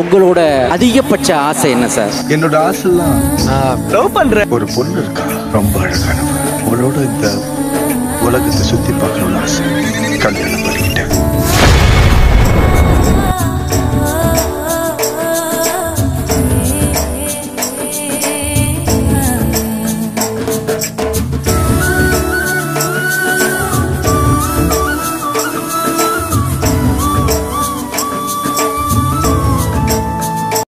உங்களோட அதிகபட்ச ஆசை என்ன சார்? என்னோட ஆசைலாம் நான் லவ் பண்றேன். ஒரு பொண்ணு இருக்கா? ரொம்ப அழகானவ அவளோட இந்த உலகத்தை சுத்தி பார்க்கணும்னு ஆசை. கல்யாணம் பண்ணிக்கிட்டேன்